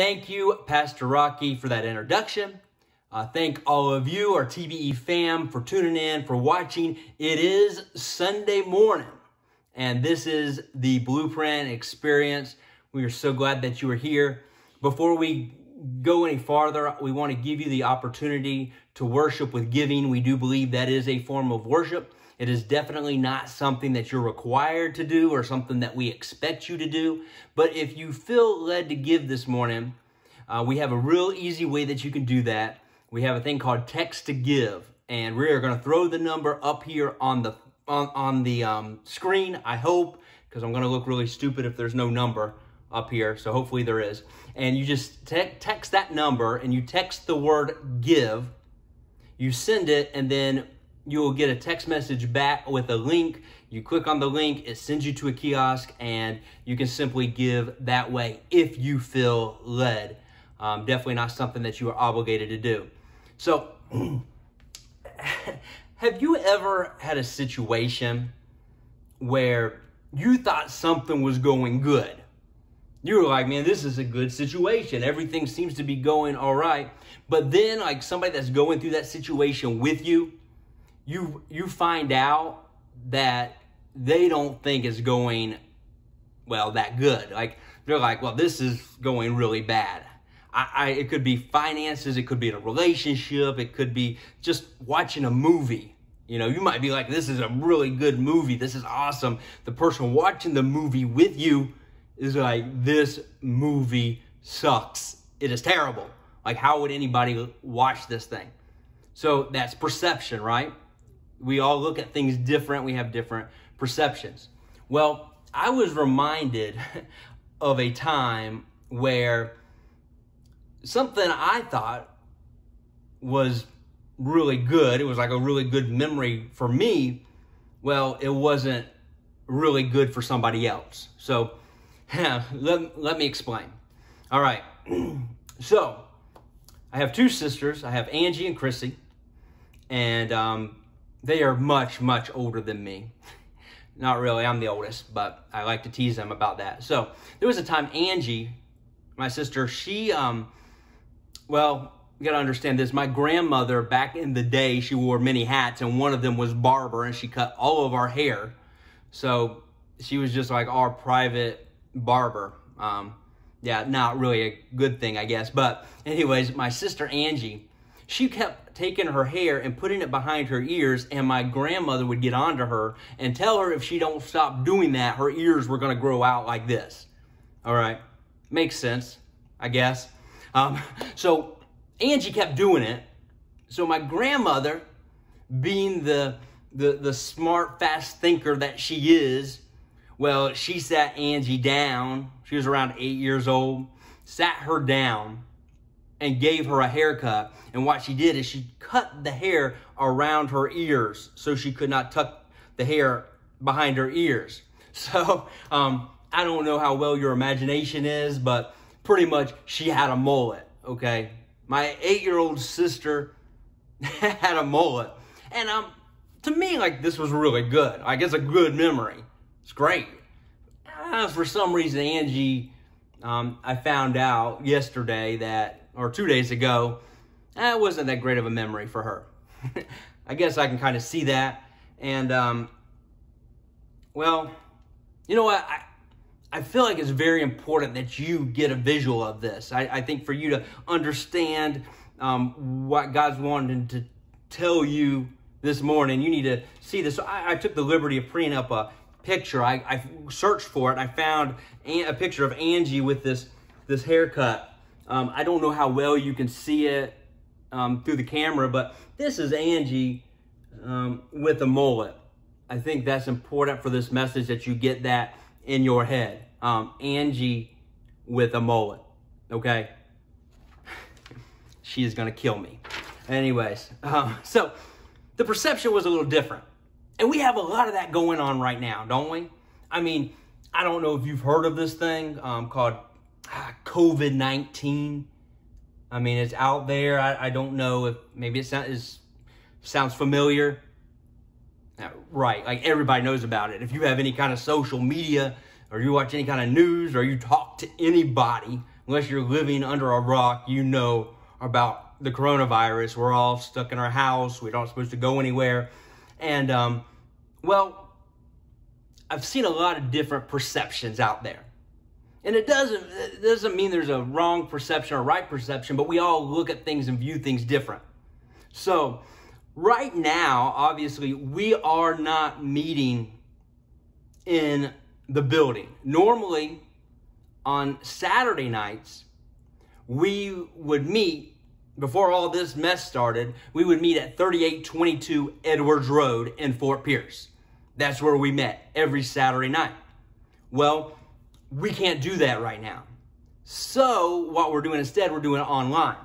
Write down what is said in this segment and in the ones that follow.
Thank you, Pastor Rocky, for that introduction. Uh, thank all of you, our TBE fam, for tuning in, for watching. It is Sunday morning, and this is the Blueprint Experience. We are so glad that you are here. Before we go any farther, we want to give you the opportunity to worship with giving. We do believe that is a form of worship. It is definitely not something that you're required to do or something that we expect you to do. But if you feel led to give this morning, uh, we have a real easy way that you can do that. We have a thing called text to give, and we are going to throw the number up here on the on, on the um, screen. I hope because I'm going to look really stupid if there's no number up here. So hopefully there is. And you just te text that number and you text the word give. You send it, and then you will get a text message back with a link. You click on the link, it sends you to a kiosk, and you can simply give that way if you feel led. Um, definitely not something that you are obligated to do. So, have you ever had a situation where you thought something was going good? You were like, man, this is a good situation. Everything seems to be going all right. But then, like somebody that's going through that situation with you, you you find out that they don't think it's going well that good. Like they're like, well, this is going really bad. I, I, it could be finances, it could be in a relationship, it could be just watching a movie. You know, you might be like, this is a really good movie. This is awesome. The person watching the movie with you is like, this movie sucks. It is terrible. Like, how would anybody watch this thing? So that's perception, right? We all look at things different. We have different perceptions. Well, I was reminded of a time where something I thought was really good, it was like a really good memory for me. Well, it wasn't really good for somebody else. So, let, let me explain. All right. so, I have two sisters. I have Angie and Chrissy. And um, they are much, much older than me. Not really, I'm the oldest, but I like to tease them about that. So there was a time Angie, my sister, she, um, well, you gotta understand this. My grandmother, back in the day, she wore many hats, and one of them was barber, and she cut all of our hair. So she was just like our private barber. Um, yeah, not really a good thing, I guess. But anyways, my sister Angie, she kept taking her hair and putting it behind her ears, and my grandmother would get onto her and tell her if she don't stop doing that, her ears were going to grow out like this. All right, makes sense, I guess. Um, so Angie kept doing it. So my grandmother, being the, the, the smart, fast thinker that she is, well, she sat Angie down. She was around eight years old, sat her down and gave her a haircut. And what she did is she cut the hair around her ears so she could not tuck the hair behind her ears. So um, I don't know how well your imagination is, but pretty much she had a mullet, okay? My eight-year-old sister had a mullet. And um, to me, like, this was really good. Like, it's a good memory. It's great. Uh, for some reason, Angie, um, I found out yesterday that or two days ago, that wasn't that great of a memory for her. I guess I can kind of see that. And, um, well, you know what? I, I feel like it's very important that you get a visual of this. I, I think for you to understand um, what God's wanting to tell you this morning, you need to see this. So I, I took the liberty of printing up a picture. I, I searched for it. I found a picture of Angie with this, this haircut. Um, I don't know how well you can see it um, through the camera, but this is Angie um, with a mullet. I think that's important for this message that you get that in your head. Um, Angie with a mullet, okay? she is gonna kill me. Anyways, um, so the perception was a little different. And we have a lot of that going on right now, don't we? I mean, I don't know if you've heard of this thing um, called COVID 19. I mean, it's out there. I, I don't know if maybe it sounds, sounds familiar. Right, like everybody knows about it. If you have any kind of social media or you watch any kind of news or you talk to anybody, unless you're living under a rock, you know about the coronavirus. We're all stuck in our house. We're not supposed to go anywhere. And, um, well, I've seen a lot of different perceptions out there. And it doesn't, it doesn't mean there's a wrong perception or right perception, but we all look at things and view things different. So, right now, obviously, we are not meeting in the building. Normally, on Saturday nights, we would meet before all this mess started. We would meet at 3822 Edwards Road in Fort Pierce. That's where we met every Saturday night. Well, we can't do that right now. So, what we're doing instead, we're doing it online.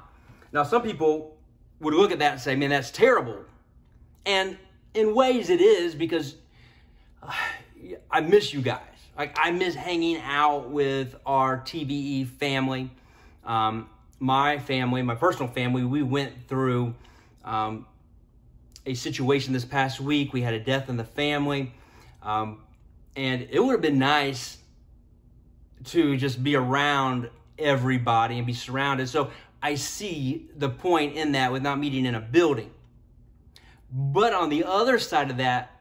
Now, some people would look at that and say, man, that's terrible. And in ways it is because uh, I miss you guys. Like, I miss hanging out with our TBE family. Um, my family, my personal family, we went through um, a situation this past week. We had a death in the family. Um, and it would have been nice to just be around everybody and be surrounded. So I see the point in that with not meeting in a building. But on the other side of that,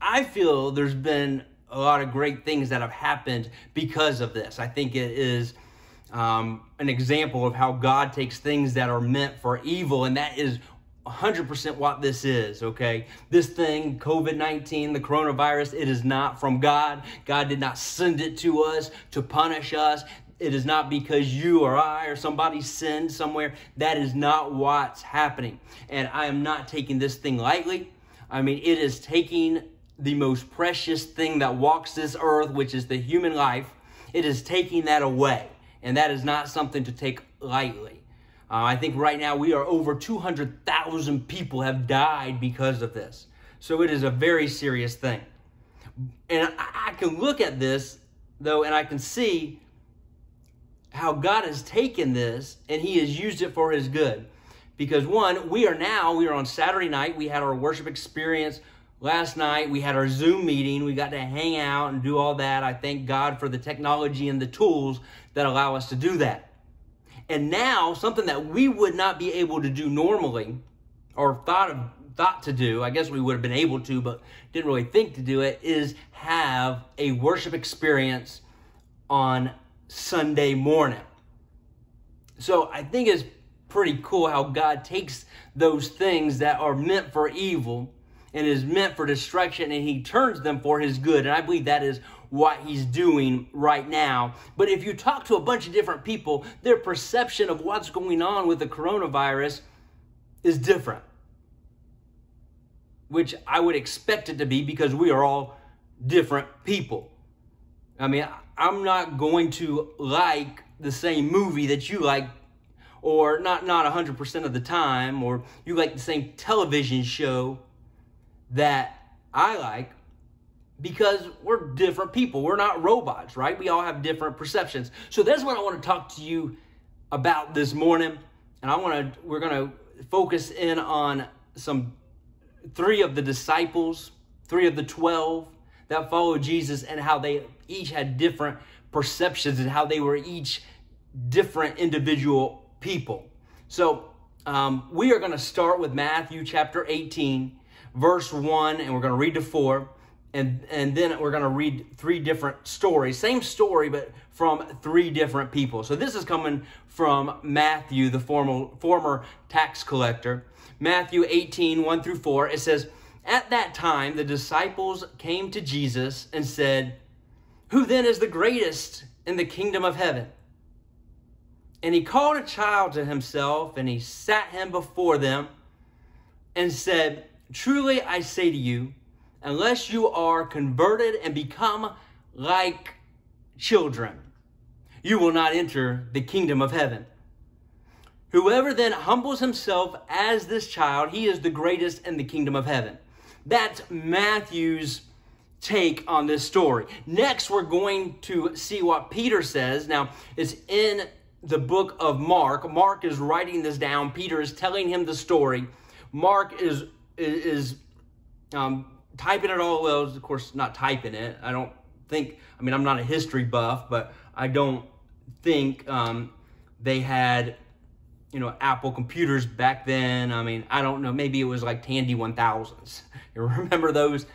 I feel there's been a lot of great things that have happened because of this. I think it is um, an example of how God takes things that are meant for evil, and that is 100% what this is, okay? This thing, COVID 19, the coronavirus, it is not from God. God did not send it to us to punish us. It is not because you or I or somebody sinned somewhere. That is not what's happening. And I am not taking this thing lightly. I mean, it is taking the most precious thing that walks this earth, which is the human life. It is taking that away. And that is not something to take lightly. Uh, I think right now we are over 200,000 people have died because of this. So it is a very serious thing. And I, I can look at this, though, and I can see how God has taken this and He has used it for His good. Because one, we are now, we are on Saturday night, we had our worship experience last night, we had our Zoom meeting, we got to hang out and do all that. I thank God for the technology and the tools that allow us to do that. And now something that we would not be able to do normally or thought of thought to do, I guess we would have been able to, but didn't really think to do it, is have a worship experience on Sunday morning. So I think it's pretty cool how God takes those things that are meant for evil and is meant for destruction and he turns them for his good. And I believe that is what he's doing right now. But if you talk to a bunch of different people, their perception of what's going on with the coronavirus is different. Which I would expect it to be because we are all different people. I mean, I'm not going to like the same movie that you like or not not 100% of the time or you like the same television show that I like because we're different people. We're not robots, right? We all have different perceptions. So that's what I want to talk to you about this morning. And I want to we're going to focus in on some three of the disciples, three of the 12 that followed Jesus and how they each had different perceptions and how they were each different individual people. So, um, we are going to start with Matthew chapter 18, verse 1, and we're going to read to 4 and and then we're going to read three different stories. Same story but from three different people. So this is coming from matthew the former former tax collector. Matthew 18 1 through 4 it says at that time the disciples came to jesus and said who then is the greatest in the kingdom of heaven and he called a child to himself and he sat him before them and said truly i say to you unless you are converted and become like children, you will not enter the kingdom of heaven. Whoever then humbles himself as this child, he is the greatest in the kingdom of heaven. That's Matthew's take on this story. Next, we're going to see what Peter says. Now, it's in the book of Mark. Mark is writing this down. Peter is telling him the story. Mark is is um, typing it all well, of course, not typing it. I don't think, I mean, I'm not a history buff, but I don't think um, they had, you know, Apple computers back then. I mean, I don't know. Maybe it was like Tandy 1000s. You remember those?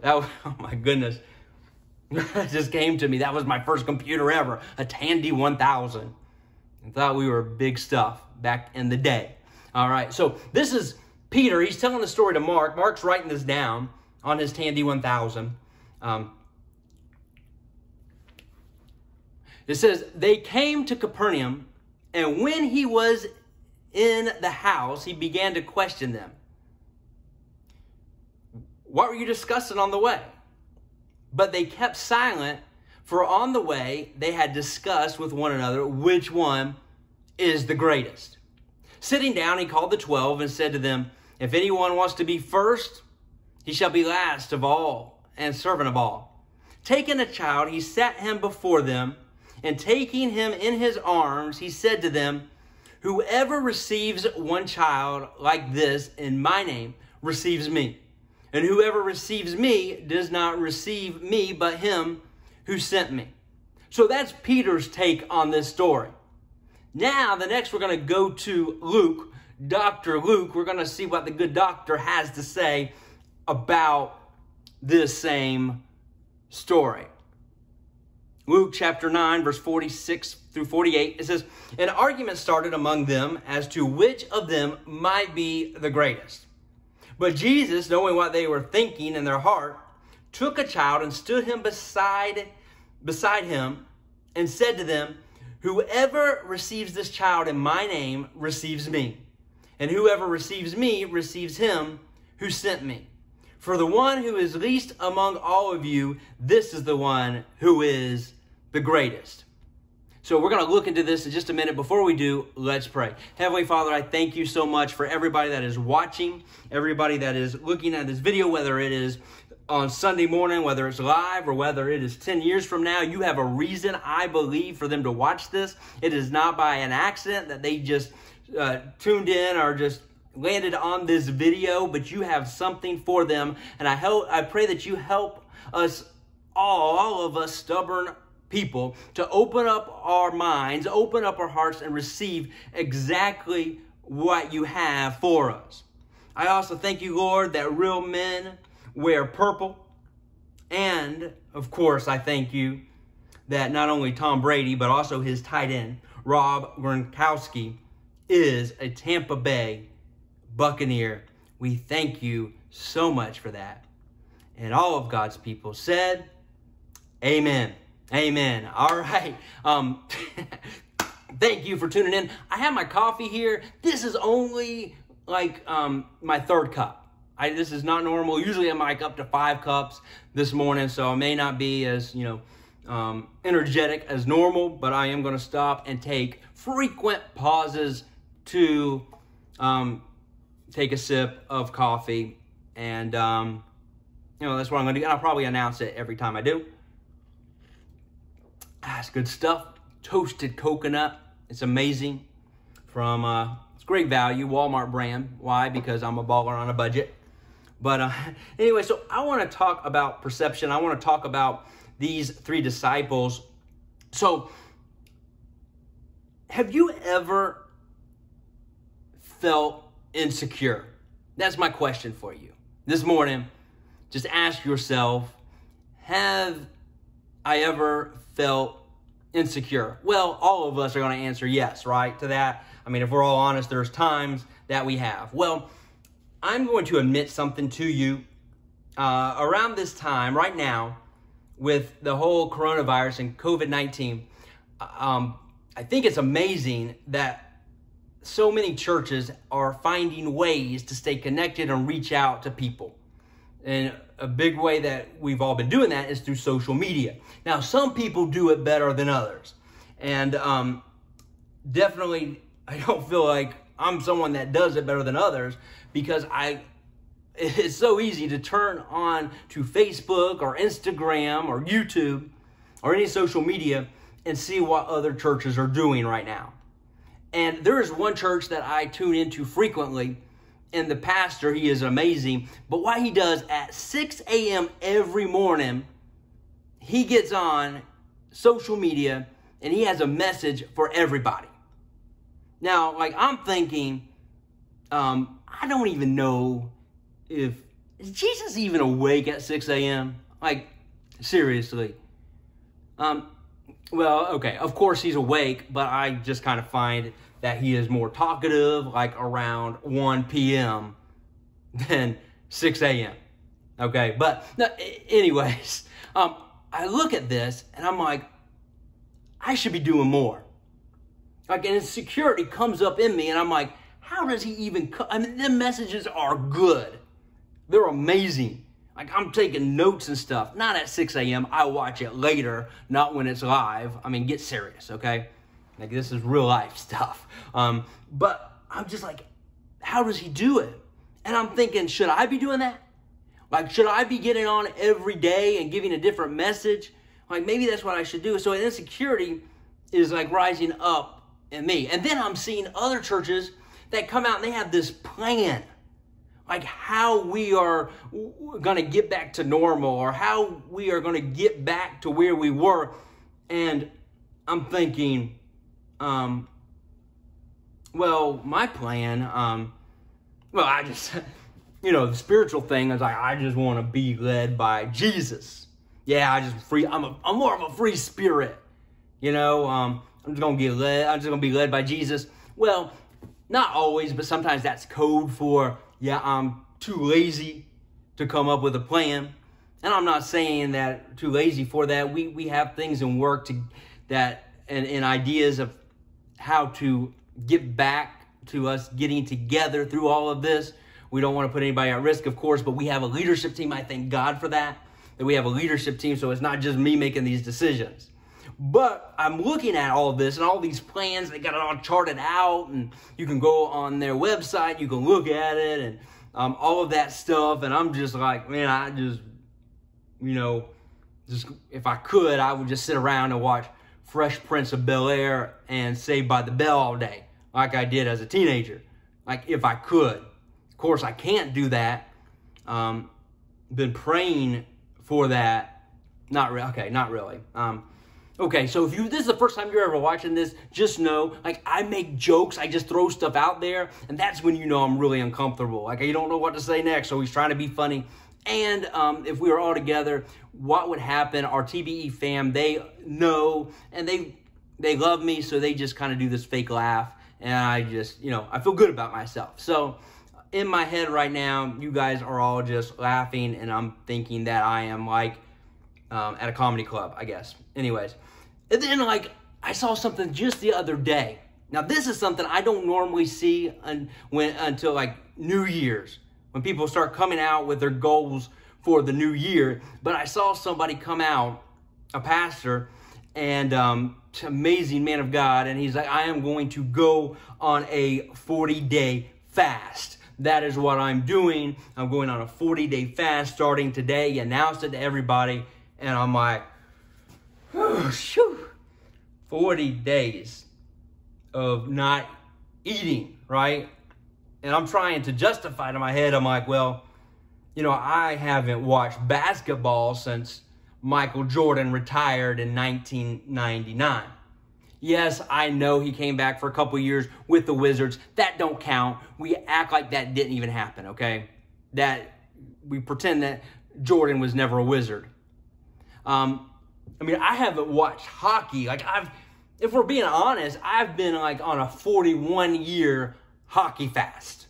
That was, oh my goodness. that just came to me. That was my first computer ever, a Tandy 1000. I thought we were big stuff back in the day. All right, so this is Peter. He's telling the story to Mark. Mark's writing this down on his Tandy 1000. Um, it says, They came to Capernaum, and when he was in the house, he began to question them. What were you discussing on the way? But they kept silent, for on the way they had discussed with one another which one is the greatest. Sitting down, he called the twelve and said to them, If anyone wants to be first, he shall be last of all and servant of all. Taking a child, he set him before them, and taking him in his arms, he said to them, Whoever receives one child like this in my name receives me. And whoever receives me does not receive me, but him who sent me. So that's Peter's take on this story. Now, the next we're going to go to Luke, Dr. Luke. We're going to see what the good doctor has to say about this same story. Luke chapter 9, verse 46 through 48, it says, An argument started among them as to which of them might be the greatest. But Jesus, knowing what they were thinking in their heart, took a child and stood him beside, beside him and said to them, Whoever receives this child in my name receives me, and whoever receives me receives him who sent me. For the one who is least among all of you, this is the one who is the greatest. So we're going to look into this in just a minute. Before we do, let's pray. Heavenly Father, I thank you so much for everybody that is watching, everybody that is looking at this video, whether it is on Sunday morning, whether it's live or whether it is 10 years from now, you have a reason, I believe, for them to watch this. It is not by an accident that they just uh, tuned in or just landed on this video, but you have something for them. And I hope, I pray that you help us all, all of us stubborn people to open up our minds, open up our hearts, and receive exactly what you have for us. I also thank you, Lord, that real men wear purple. And, of course, I thank you that not only Tom Brady, but also his tight end, Rob Gronkowski, is a Tampa Bay Buccaneer. We thank you so much for that. And all of God's people said, Amen. Amen. All right. Um, thank you for tuning in. I have my coffee here. This is only like um, my third cup. I, this is not normal. Usually I'm like up to five cups this morning, so I may not be as, you know, um, energetic as normal, but I am going to stop and take frequent pauses to um, take a sip of coffee. And, um, you know, that's what I'm going to do. And I'll probably announce it every time I do. That's good stuff. Toasted coconut. It's amazing. From uh, it's great value, Walmart brand. Why? Because I'm a baller on a budget. But uh, anyway, so I want to talk about perception. I want to talk about these three disciples. So, have you ever felt insecure? That's my question for you. This morning, just ask yourself Have I ever felt insecure? Well, all of us are going to answer yes, right, to that. I mean, if we're all honest, there's times that we have. Well, I'm going to admit something to you. Uh, around this time, right now, with the whole coronavirus and COVID 19, um, I think it's amazing that so many churches are finding ways to stay connected and reach out to people. And a big way that we've all been doing that is through social media. Now, some people do it better than others. And um, definitely, I don't feel like I'm someone that does it better than others because I it's so easy to turn on to Facebook or Instagram or YouTube or any social media and see what other churches are doing right now. And there is one church that I tune into frequently and the pastor, he is amazing. But what he does at 6 a.m. every morning, he gets on social media and he has a message for everybody. Now, like I'm thinking, um, I don't even know if is Jesus even awake at 6 a.m. Like seriously. Um, well, okay, of course he's awake, but I just kind of find that he is more talkative, like around 1 p.m. than 6 a.m. Okay, but no, anyways, um, I look at this and I'm like, I should be doing more. Like, and insecurity comes up in me, and I'm like, how does he even? Co-? I mean, the messages are good. They're amazing. Like, I'm taking notes and stuff. Not at 6 a.m. I watch it later, not when it's live. I mean, get serious, okay? Like, this is real life stuff. Um, but I'm just like, how does he do it? And I'm thinking, should I be doing that? Like, should I be getting on every day and giving a different message? Like, maybe that's what I should do. So, insecurity is like rising up in me. And then I'm seeing other churches that come out and they have this plan. Like how we are going to get back to normal or how we are going to get back to where we were. And I'm thinking, um, well, my plan, um, well, I just, you know, the spiritual thing is like, I just want to be led by Jesus. Yeah, I just free, I'm, a, I'm more of a free spirit, you know, um, I'm just gonna get led. I'm just gonna be led by Jesus. Well, not always, but sometimes that's code for yeah, I'm too lazy to come up with a plan. And I'm not saying that too lazy for that. We we have things in work to that and, and ideas of how to get back to us getting together through all of this. We don't want to put anybody at risk, of course, but we have a leadership team. I thank God for that. That we have a leadership team, so it's not just me making these decisions. But I'm looking at all this and all these plans, they got it all charted out, and you can go on their website, you can look at it, and um, all of that stuff. And I'm just like, man, I just, you know, just if I could, I would just sit around and watch Fresh Prince of Bel Air and Saved by the Bell all day, like I did as a teenager. Like if I could. Of course, I can't do that. Um, been praying for that. Not really. Okay, not really. Um, Okay, so if you this is the first time you're ever watching this, just know like I make jokes, I just throw stuff out there, and that's when you know I'm really uncomfortable. Like you don't know what to say next, so he's trying to be funny. And um, if we were all together, what would happen? Our TBE fam, they know and they they love me, so they just kind of do this fake laugh, and I just you know I feel good about myself. So in my head right now, you guys are all just laughing, and I'm thinking that I am like um, at a comedy club, I guess. Anyways, and then like I saw something just the other day. Now this is something I don't normally see un, when, until like New Year's when people start coming out with their goals for the new year. But I saw somebody come out, a pastor, and um, amazing man of God, and he's like, I am going to go on a 40 day fast. That is what I'm doing. I'm going on a 40 day fast starting today. He announced it to everybody and I'm like, oh, 40 days of not eating, right? And I'm trying to justify to my head, I'm like, well, you know, I haven't watched basketball since Michael Jordan retired in 1999. Yes, I know he came back for a couple years with the Wizards. That don't count. We act like that didn't even happen, okay? That we pretend that Jordan was never a Wizard. Um, I mean, I haven't watched hockey. Like I've, if we're being honest, I've been like on a 41 year hockey fast.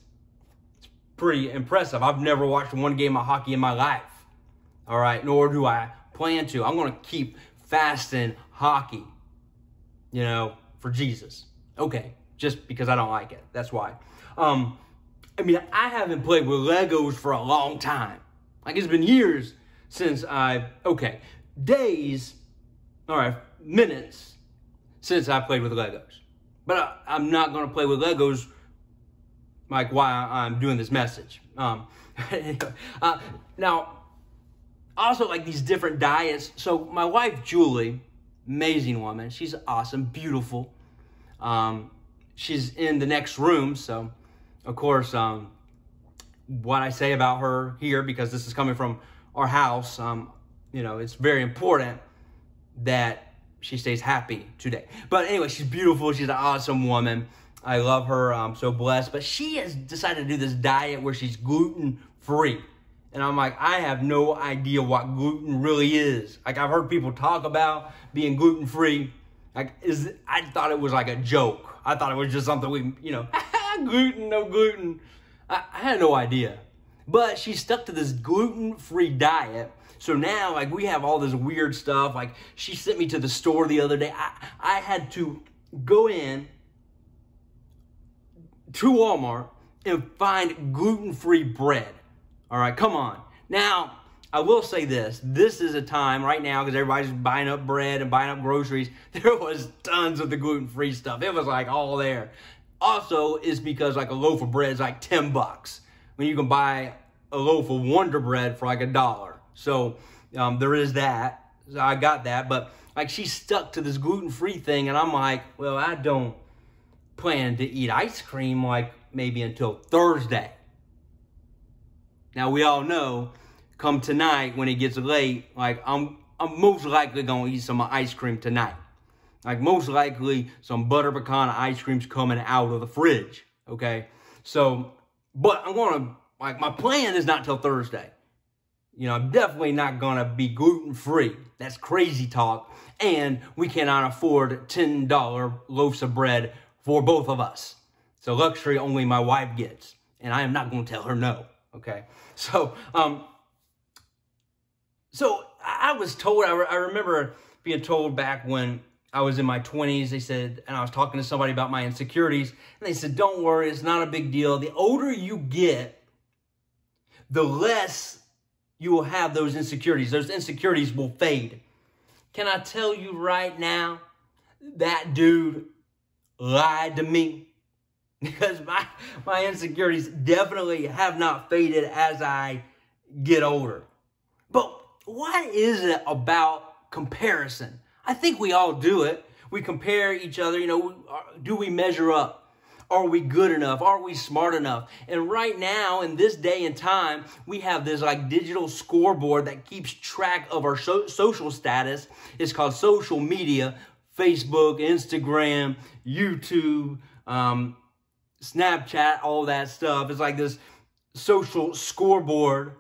It's pretty impressive. I've never watched one game of hockey in my life. All right, nor do I plan to. I'm going to keep fasting hockey, you know, for Jesus. Okay, just because I don't like it. That's why. Um, I mean, I haven't played with Legos for a long time. Like it's been years since I, okay, days, right, minutes since I played with Legos. But I, am not going to play with Legos like while I'm doing this message. Um, uh, now, also like these different diets. So my wife, Julie, amazing woman. She's awesome, beautiful. Um, she's in the next room. So, of course, um, what I say about her here, because this is coming from our house, um, you know, it's very important that she stays happy today. But anyway, she's beautiful. She's an awesome woman. I love her. I'm so blessed. But she has decided to do this diet where she's gluten free. And I'm like, I have no idea what gluten really is. Like I've heard people talk about being gluten free. Like is I thought it was like a joke. I thought it was just something we, you know, gluten, no gluten. I, I had no idea. But she stuck to this gluten free diet. So now, like, we have all this weird stuff. Like, she sent me to the store the other day. I, I had to go in to Walmart and find gluten free bread. All right, come on. Now, I will say this. This is a time right now because everybody's buying up bread and buying up groceries. There was tons of the gluten-free stuff. It was like all there. Also, is because like a loaf of bread is like 10 bucks when you can buy a loaf of Wonder Bread for like a dollar. So um, there is that. So I got that. But like she stuck to this gluten-free thing and I'm like, well, I don't plan to eat ice cream like maybe until Thursday. Now we all know, come tonight when it gets late, like I'm I'm most likely gonna eat some ice cream tonight. Like most likely some butter pecan ice cream's coming out of the fridge. Okay. So, but I'm gonna like my plan is not till Thursday. You know, I'm definitely not gonna be gluten free. That's crazy talk. And we cannot afford $10 loaves of bread for both of us. So luxury only my wife gets. And I am not gonna tell her no. Okay. So, um, so I was told, I, re I remember being told back when I was in my 20s, they said, and I was talking to somebody about my insecurities, and they said, don't worry, it's not a big deal. The older you get, the less you will have those insecurities. Those insecurities will fade. Can I tell you right now, that dude lied to me because my, my insecurities definitely have not faded as I get older. But what is it about comparison? I think we all do it. We compare each other, you know, uh, do we measure up? Are we good enough? Are we smart enough? And right now, in this day and time, we have this like digital scoreboard that keeps track of our so- social status. It's called social media Facebook, Instagram, YouTube, um, Snapchat, all that stuff. It's like this social scoreboard.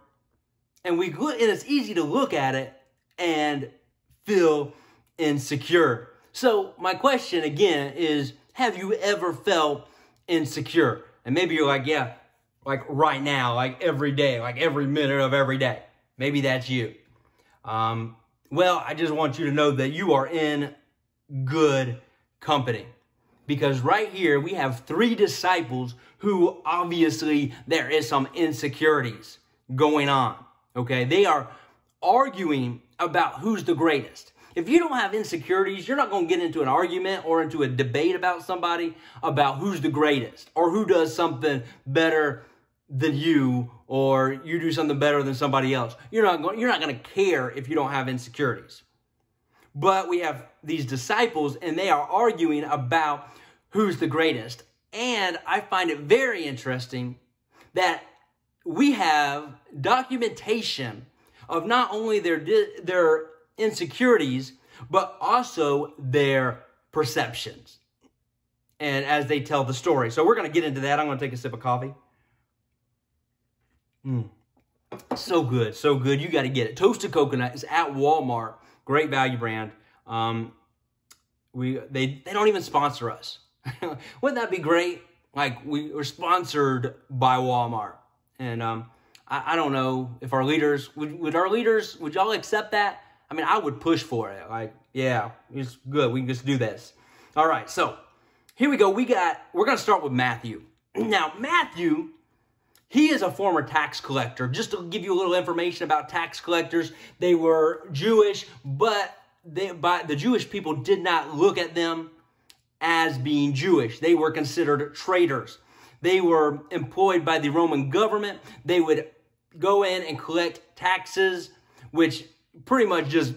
And we and it's easy to look at it and feel insecure. So my question again is, have you ever felt insecure? And maybe you're like, yeah, like right now, like every day, like every minute of every day. Maybe that's you. Um, well, I just want you to know that you are in good company because right here we have three disciples who obviously there is some insecurities going on. Okay, they are arguing about who's the greatest. If you don't have insecurities, you're not going to get into an argument or into a debate about somebody about who's the greatest or who does something better than you or you do something better than somebody else. You're not going you're not going to care if you don't have insecurities. But we have these disciples and they are arguing about who's the greatest. And I find it very interesting that we have documentation of not only their their insecurities but also their perceptions. And as they tell the story. So we're going to get into that. I'm going to take a sip of coffee. Mm. So good, so good. You got to get it. Toasted coconut is at Walmart. Great value brand. Um, we they they don't even sponsor us. Wouldn't that be great? Like we were sponsored by Walmart, and um, I, I, don't know if our leaders would, would our leaders would y'all accept that? I mean, I would push for it. Like, yeah, it's good. We can just do this. All right, so here we go. We got we're gonna start with Matthew. Now, Matthew, he is a former tax collector. Just to give you a little information about tax collectors, they were Jewish, but they, by, the Jewish people did not look at them as being Jewish. They were considered traitors. They were employed by the Roman government. They would go in and collect taxes, which pretty much just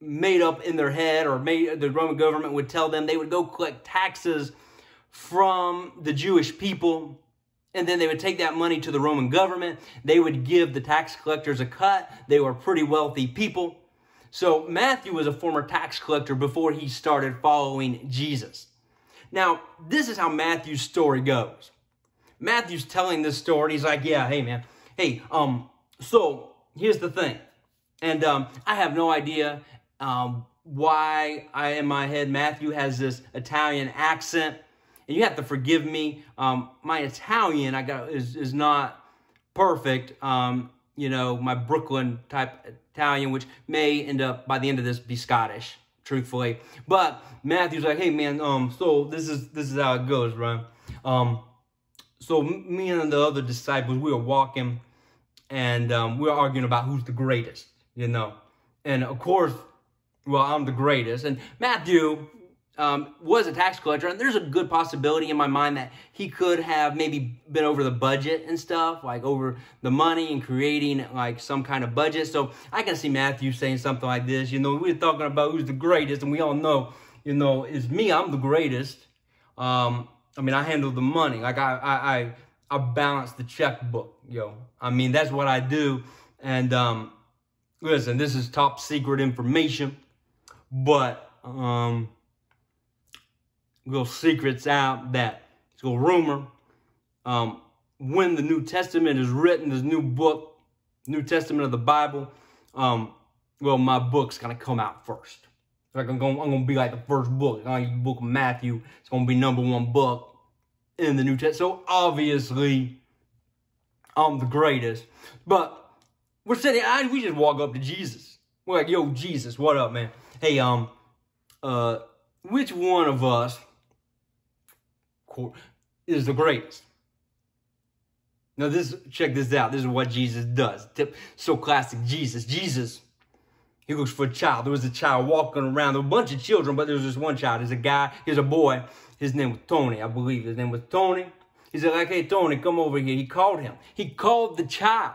made up in their head, or made, the Roman government would tell them they would go collect taxes from the Jewish people. And then they would take that money to the Roman government. They would give the tax collectors a cut. They were pretty wealthy people. So Matthew was a former tax collector before he started following Jesus. Now, this is how Matthew's story goes. Matthew's telling this story. He's like, yeah, hey, man. Hey, um, so here's the thing. And um, I have no idea um, why I, in my head, Matthew has this Italian accent. And you have to forgive me. Um, my Italian I got is, is not perfect. Um, you know, my Brooklyn type Italian, which may end up by the end of this be Scottish, truthfully. But Matthew's like, hey man, um, so this is this is how it goes, right? Um, so me and the other disciples, we were walking, and um, we were arguing about who's the greatest, you know. And of course, well, I'm the greatest. And Matthew, um, was a tax collector, and there's a good possibility in my mind that he could have maybe been over the budget and stuff, like over the money and creating like some kind of budget. So I can see Matthew saying something like this. You know, we're talking about who's the greatest, and we all know, you know, it's me. I'm the greatest. Um, I mean, I handle the money. Like I, I, I, I balance the checkbook, yo. I mean, that's what I do. And um, listen, this is top secret information, but um little secrets out that it's a rumor. Um, when the New Testament is written, this new book, New Testament of the Bible, um, well, my book's gonna come out first. Like I'm gonna, I'm gonna be like the first book. Like the book of Matthew. It's gonna be number one book in the New Testament. So obviously, I'm the greatest. But we're sitting, I, we just walk up to Jesus. We're like, yo, Jesus, what up, man? Hey, um, uh, which one of us is the greatest. Now this, check this out. This is what Jesus does. Tip, So classic Jesus. Jesus, he looks for a child. There was a child walking around. There were a bunch of children, but there was this one child. There's a guy, here's a boy. His name was Tony, I believe. His name was Tony. He said, like, hey, Tony, come over here. He called him. He called the child.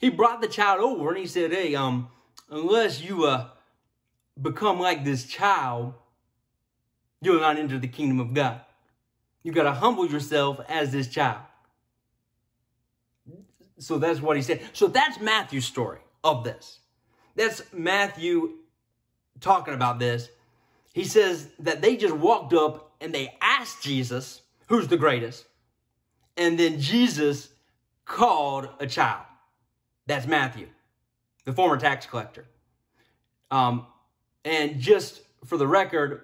He brought the child over and he said, hey, um, unless you uh, become like this child, you'll not enter the kingdom of God. You got to humble yourself as this child. So that's what he said. So that's Matthew's story of this. That's Matthew talking about this. He says that they just walked up and they asked Jesus, who's the greatest? And then Jesus called a child. That's Matthew, the former tax collector. Um, and just for the record,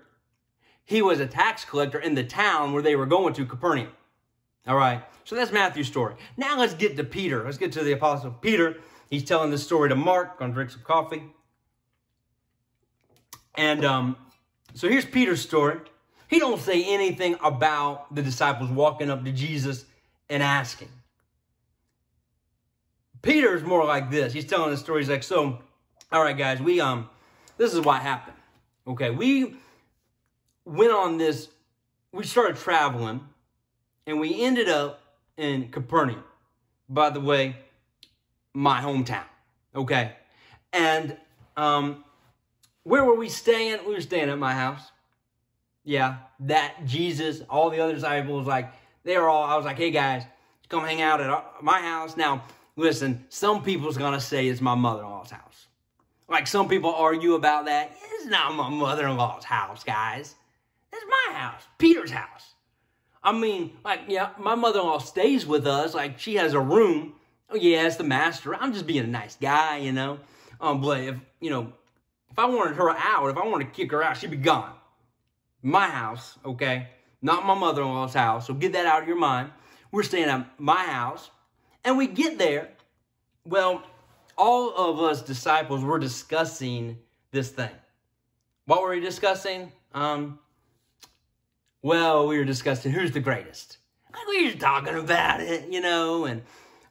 he was a tax collector in the town where they were going to, Capernaum. All right, so that's Matthew's story. Now let's get to Peter. Let's get to the apostle Peter. He's telling this story to Mark. Gonna drink some coffee. And um, so here's Peter's story. He don't say anything about the disciples walking up to Jesus and asking. Peter's more like this. He's telling the story. He's like, so, all right, guys, we um, this is what happened. Okay, we went on this, we started traveling, and we ended up in Capernaum. By the way, my hometown. Okay. And um, where were we staying? We were staying at my house. Yeah, that Jesus, all the other disciples, like, they were all, I was like, hey guys, come hang out at my house. Now, listen, some people's gonna say it's my mother-in-law's house. Like some people argue about that. It's not my mother-in-law's house, guys. It's my house, Peter's house. I mean, like, yeah, my mother-in-law stays with us. Like, she has a room. Oh, yeah, it's the master. I'm just being a nice guy, you know. Um, but if, you know, if I wanted her out, if I wanted to kick her out, she'd be gone. My house, okay? Not my mother-in-law's house. So get that out of your mind. We're staying at my house. And we get there. Well, all of us disciples were discussing this thing. What were we discussing? Um, well, we were discussing who's the greatest. We were talking about it, you know, and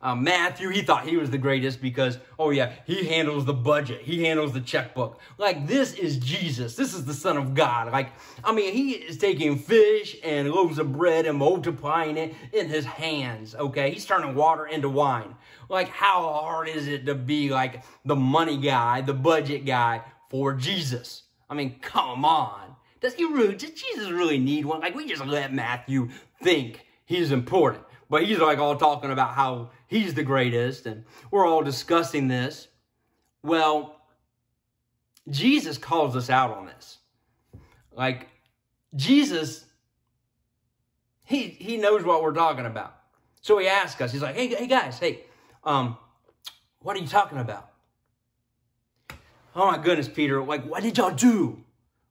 um, Matthew, he thought he was the greatest because, oh yeah, he handles the budget. He handles the checkbook. Like, this is Jesus. This is the Son of God. Like, I mean, he is taking fish and loaves of bread and multiplying it in his hands, okay? He's turning water into wine. Like, how hard is it to be like the money guy, the budget guy for Jesus? I mean, come on. Does he really, does Jesus really need one? Like, we just let Matthew think he's important. But he's like all talking about how he's the greatest, and we're all discussing this. Well, Jesus calls us out on this. Like, Jesus, he, he knows what we're talking about. So he asks us, he's like, hey, hey guys, hey, um, what are you talking about? Oh my goodness, Peter, like, what did y'all do?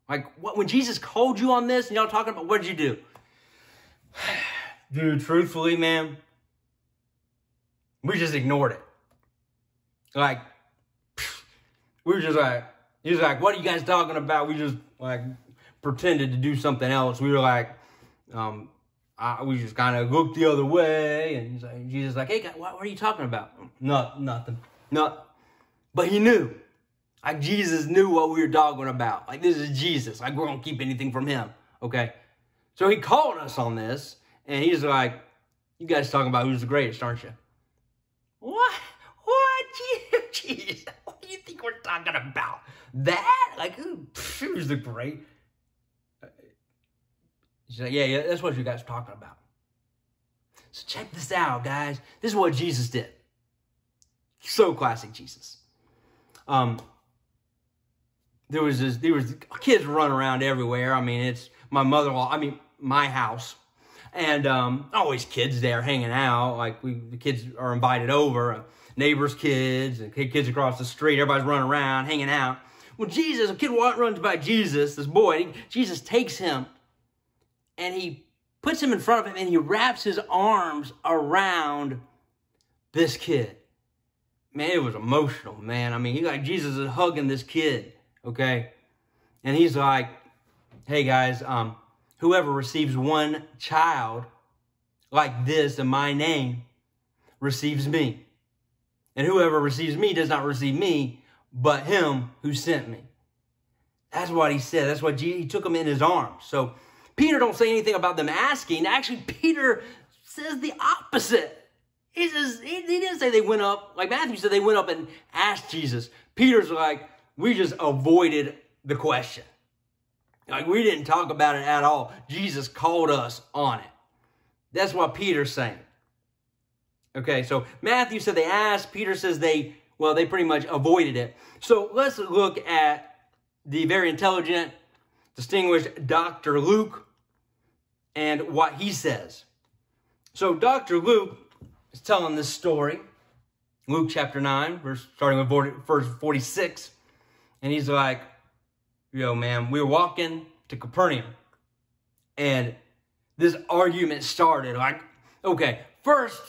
Like, what, when Jesus called you on this and y'all talking about, what did you do? Dude, truthfully, man, we just ignored it. Like, we were just like, he's like, what are you guys talking about? We just like pretended to do something else. We were like, um, I, we just kind of looked the other way, and he's like, Jesus like, hey, God, what, what are you talking about? No, nothing, no. But he knew, like Jesus knew what we were talking about. Like this is Jesus. Like we don't keep anything from him. Okay, so he called us on this, and he's like, you guys talking about who's the greatest, aren't you? What? What? Jesus, what do you think we're talking about? That? Like, who? who's the great? She's like, yeah, yeah, that's what you guys are talking about. So check this out, guys. This is what Jesus did. So classic Jesus. Um, there was this, there was kids running around everywhere. I mean, it's my mother-in-law. I mean, my house, and um, always kids there hanging out. Like we, the kids are invited over, neighbors' kids, and kids across the street. Everybody's running around, hanging out. Well, Jesus, a kid runs by Jesus, this boy. Jesus takes him and he puts him in front of him and he wraps his arms around this kid. Man, it was emotional, man. I mean, he like Jesus is hugging this kid, okay? And he's like, hey guys, um, whoever receives one child like this in my name receives me. And whoever receives me does not receive me, but him who sent me. That's what he said. That's what he took him in his arms. So Peter don't say anything about them asking. Actually, Peter says the opposite. He says, he, he didn't say they went up, like Matthew said, they went up and asked Jesus. Peter's like, we just avoided the question. Like we didn't talk about it at all. Jesus called us on it. That's what Peter's saying. Okay, so Matthew said they asked. Peter says they, well, they pretty much avoided it. So let's look at the very intelligent, distinguished Dr. Luke and what he says. So Dr. Luke is telling this story, Luke chapter 9, verse starting with verse 46. And he's like, yo, man, we were walking to Capernaum. And this argument started. Like, okay, first,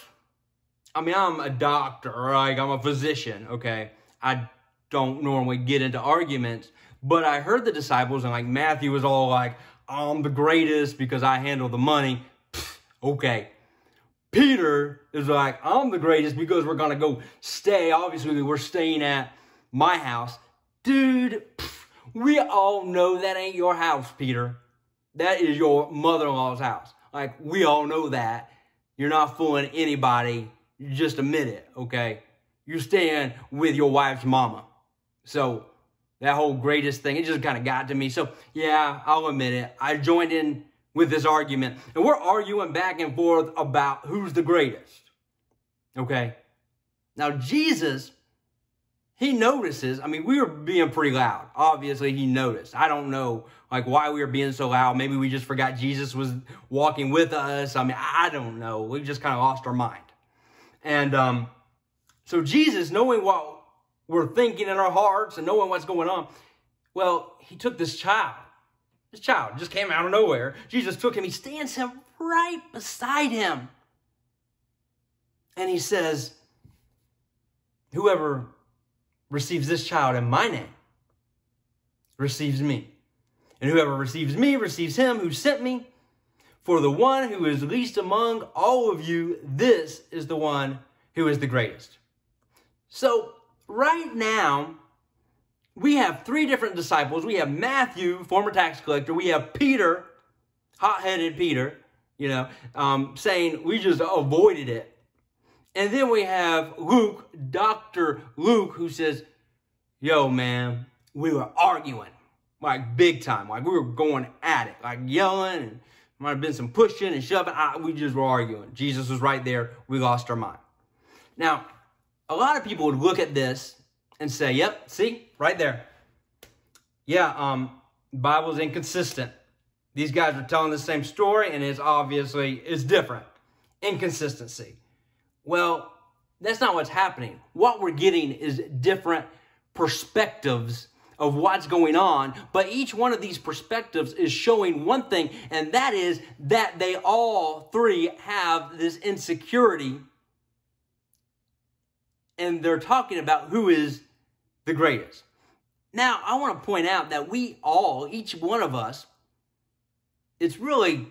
I mean, I'm a doctor, like I'm a physician, okay? I don't normally get into arguments, but I heard the disciples and like Matthew was all like, I'm the greatest because I handle the money. Pfft, okay. Peter is like, I'm the greatest because we're going to go stay. Obviously, we're staying at my house. Dude, we all know that ain't your house, Peter. That is your mother-in-law's house. Like, we all know that. You're not fooling anybody. Just admit it, okay? You're staying with your wife's mama. So, that whole greatest thing, it just kind of got to me. So, yeah, I'll admit it. I joined in with this argument. And we're arguing back and forth about who's the greatest. Okay? Now, Jesus, he notices, I mean, we were being pretty loud. Obviously, he noticed. I don't know, like, why we were being so loud. Maybe we just forgot Jesus was walking with us. I mean, I don't know. We just kind of lost our mind. And um, so Jesus, knowing what we're thinking in our hearts and knowing what's going on. Well, he took this child. This child just came out of nowhere. Jesus took him. He stands him right beside him. And he says, Whoever receives this child in my name receives me. And whoever receives me receives him who sent me. For the one who is least among all of you, this is the one who is the greatest. So right now, we have three different disciples. We have Matthew, former tax collector. We have Peter, hot-headed Peter, you know, um, saying we just avoided it. And then we have Luke, Dr. Luke, who says, yo, man, we were arguing, like big time. Like we were going at it, like yelling and might have been some pushing and shoving. I, we just were arguing. Jesus was right there. We lost our mind. Now, a lot of people would look at this and say, yep, see, right there. yeah, um, Bible's inconsistent. These guys are telling the same story, and it's obviously it's different. Inconsistency. Well, that's not what's happening. What we're getting is different perspectives of what's going on, but each one of these perspectives is showing one thing, and that is that they all three have this insecurity, and they're talking about who is the greatest. Now, I want to point out that we all, each one of us, it's really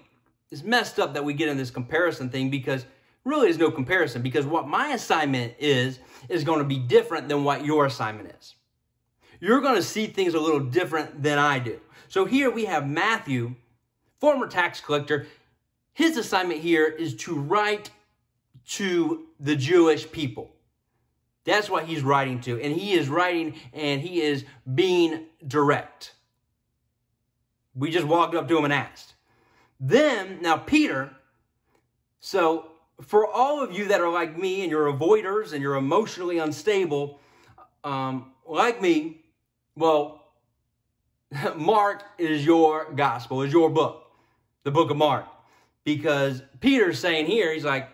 it's messed up that we get in this comparison thing because really is no comparison because what my assignment is is going to be different than what your assignment is. You're going to see things a little different than I do. So here we have Matthew, former tax collector. His assignment here is to write to the Jewish people. That's what he's writing to. And he is writing and he is being direct. We just walked up to him and asked. Then, now Peter, so for all of you that are like me and you're avoiders and you're emotionally unstable, um, like me, well, Mark is your gospel, is your book, the book of Mark. Because Peter's saying here, he's like,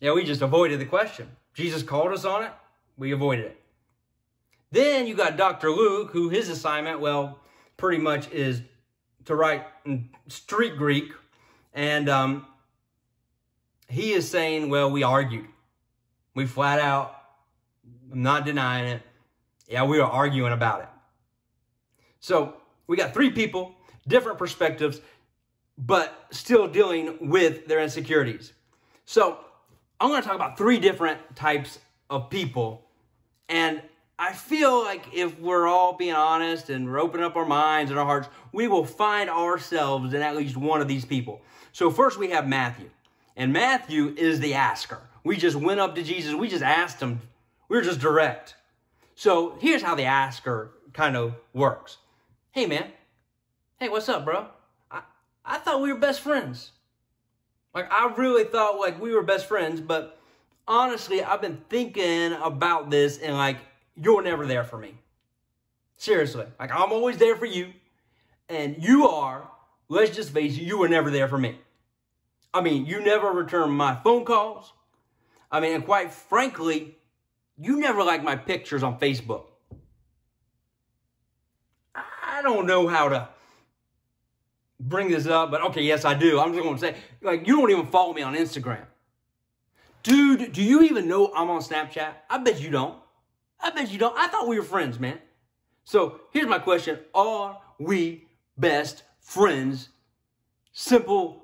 yeah, we just avoided the question. Jesus called us on it, we avoided it. Then you got Dr. Luke, who his assignment, well, pretty much is to write in street Greek. And um, he is saying, well, we argued. We flat out, I'm not denying it. Yeah, we were arguing about it. So we got three people, different perspectives, but still dealing with their insecurities. So I'm going to talk about three different types of people. And I feel like if we're all being honest and we're opening up our minds and our hearts, we will find ourselves in at least one of these people. So first we have Matthew. And Matthew is the asker. We just went up to Jesus. We just asked him. We were just direct. So here's how the asker kind of works. Hey, man. Hey, what's up, bro? I, I thought we were best friends. Like, I really thought, like, we were best friends, but honestly, I've been thinking about this and, like, you're never there for me. Seriously. Like, I'm always there for you, and you are, let's just face it, you were never there for me. I mean, you never return my phone calls. I mean, and quite frankly, you never like my pictures on Facebook. I don't know how to bring this up, but okay, yes, I do. I'm just going to say, like, you don't even follow me on Instagram. Dude, do you even know I'm on Snapchat? I bet you don't. I bet you don't. I thought we were friends, man. So here's my question Are we best friends? Simple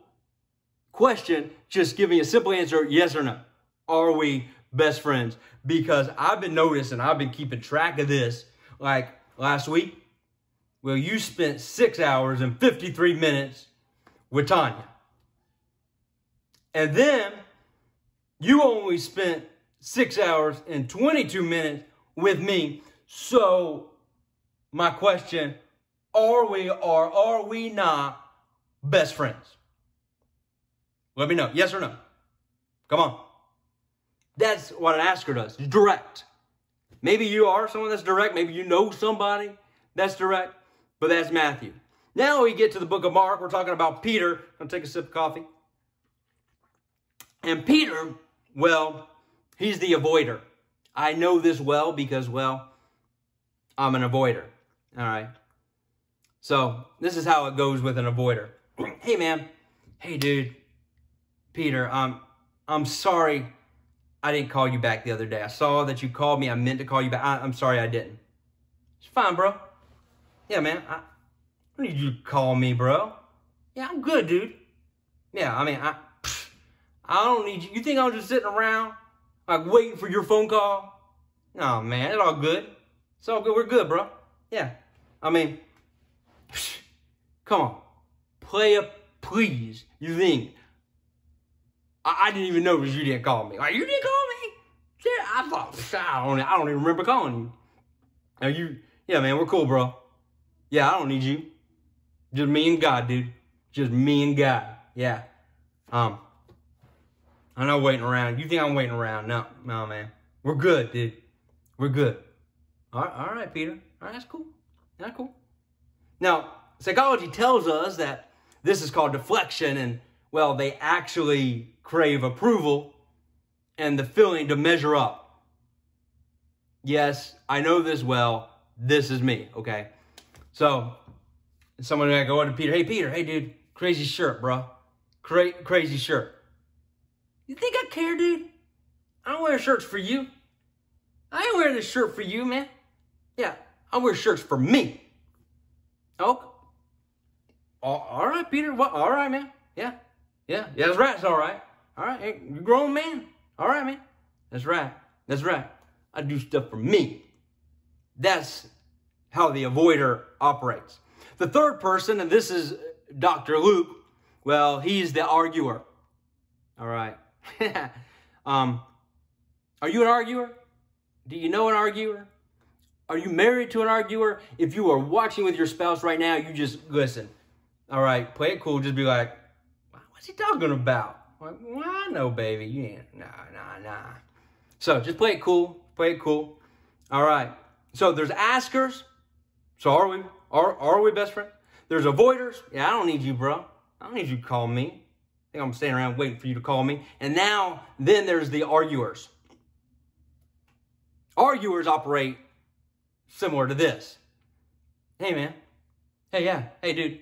question. Just give me a simple answer yes or no. Are we best friends? Because I've been noticing, I've been keeping track of this. Like last week, well, you spent six hours and 53 minutes with Tanya. And then you only spent six hours and 22 minutes with me. So, my question are we or are we not best friends? Let me know. Yes or no? Come on. That's what an asker does. Direct. Maybe you are someone that's direct. Maybe you know somebody that's direct. But that's Matthew. Now we get to the book of Mark. We're talking about Peter. I'm take a sip of coffee. And Peter, well, he's the avoider. I know this well because, well, I'm an avoider. All right. So this is how it goes with an avoider. hey, man. Hey, dude. Peter, um, I'm sorry I didn't call you back the other day. I saw that you called me. I meant to call you back. I, am sorry I didn't. It's fine, bro. Yeah, man. I, I need you to call me, bro. Yeah, I'm good, dude. Yeah, I mean, I, I don't need you. You think I'm just sitting around, like, waiting for your phone call? No, man, it's all good. It's all good. We're good, bro. Yeah. I mean, come on. Play up, please. You think? I, I, didn't even notice you didn't call me. Like, you didn't call me? Yeah, I thought, I don't, I don't even remember calling you. Now, you, yeah, man, we're cool, bro. Yeah, I don't need you. Just me and God, dude. Just me and God. Yeah. Um, I'm not waiting around. You think I'm waiting around? No, no, man. We're good, dude. We're good. All right, all right, Peter. All right, that's cool. That's cool. Now, psychology tells us that this is called deflection, and well, they actually crave approval and the feeling to measure up. Yes, I know this well. This is me, okay? So, someone might go up to Peter, hey, Peter, hey, dude, crazy shirt, bro. Cra- crazy shirt. You think I care, dude? I don't wear shirts for you. I ain't wearing this shirt for you, man. Yeah, I wear shirts for me. Oh, all right, Peter. What? All right, man. Yeah, yeah, yeah. That's right. It's all right. All right, hey, you grown man. All right, man. That's right. That's right. I do stuff for me. That's how the avoider operates. The third person, and this is Dr. Luke, well, he's the arguer. All right. um, are you an arguer? Do you know an arguer? Are you married to an arguer? If you are watching with your spouse right now, you just listen. All right, play it cool. Just be like, what's he talking about? Like, I know, baby. You ain't, nah, nah, nah. So just play it cool. Play it cool. All right. So there's askers. So are we? Are, are we best friends? There's avoiders. Yeah, I don't need you, bro. I don't need you to call me. I think I'm standing around waiting for you to call me. And now, then there's the arguers. Arguers operate similar to this. Hey, man. Hey, yeah. Hey, dude.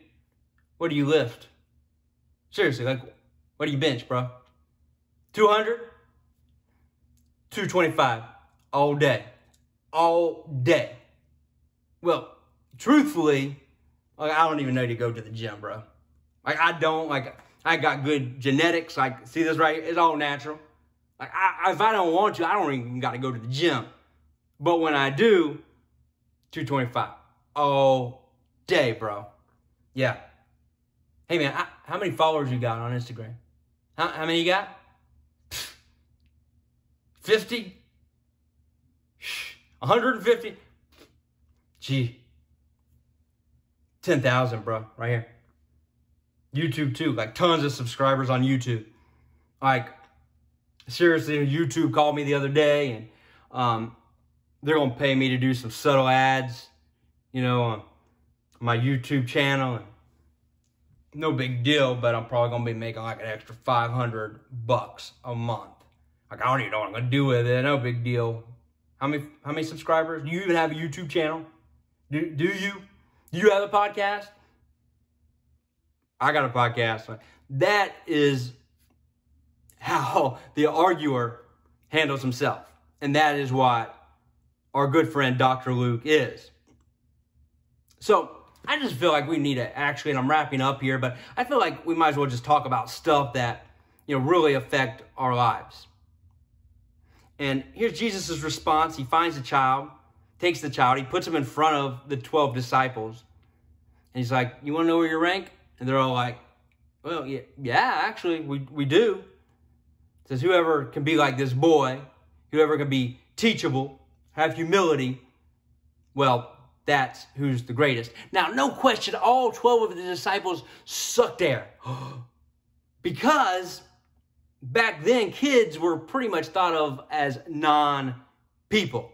What do you lift? Seriously, like, what do you bench, bro? 200? 225 all day. All day. Well, truthfully, like, I don't even know to go to the gym, bro. Like, I don't, like, I got good genetics. Like, see this right? It's all natural. Like, I, if I don't want to, I don't even got to go to the gym. But when I do, 225 all day, bro. Yeah. Hey, man, I, how many followers you got on Instagram? How, how many you got? 50? 150? Gee. 10,000, bro, right here. YouTube too, like tons of subscribers on YouTube. Like, seriously, YouTube called me the other day and um, they're going to pay me to do some subtle ads, you know, on my YouTube channel. No big deal, but I'm probably to be making like an extra 500 bucks a month. Like, I don't even know what I'm to do with it. No big deal. How many, how many subscribers? Do you even have a YouTube channel? Do, do you? Do you have a podcast? I got a podcast. That is how the arguer handles himself. And that is what our good friend Dr. Luke is. So I just feel like we need to actually, and I'm wrapping up here, but I feel like we might as well just talk about stuff that, you know, really affect our lives. And here's Jesus' response. He finds a child, takes the child, he puts him in front of the 12 disciples. And he's like, You want to know where you rank? And they're all like, Well, yeah, yeah actually, we, we do. Says, Whoever can be like this boy, whoever can be teachable, have humility, well, that's who's the greatest. Now, no question, all 12 of the disciples sucked air. because back then, kids were pretty much thought of as non people.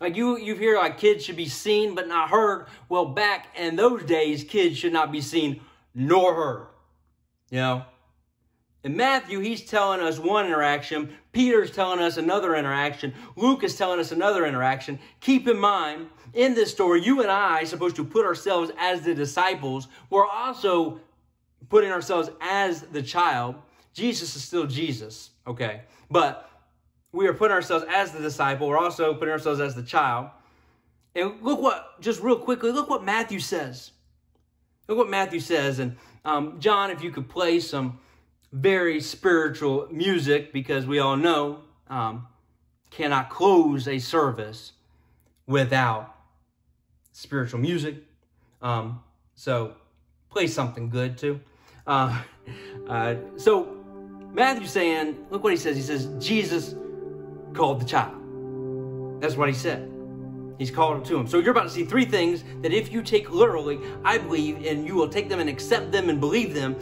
Like you, you hear like kids should be seen but not heard. Well, back in those days, kids should not be seen nor heard. You know? In Matthew, he's telling us one interaction. Peter's telling us another interaction. Luke is telling us another interaction. Keep in mind, in this story, you and I supposed to put ourselves as the disciples. We're also putting ourselves as the child. Jesus is still Jesus, okay? But we are putting ourselves as the disciple. We're also putting ourselves as the child. And look what, just real quickly, look what Matthew says. Look what Matthew says. And um, John, if you could play some very spiritual music because we all know um, cannot close a service without spiritual music. Um, so play something good too. Uh, uh, so Matthew's saying, look what he says. He says, Jesus called the child. That's what he said. He's called him to him. So you're about to see three things that if you take literally, I believe, and you will take them and accept them and believe them,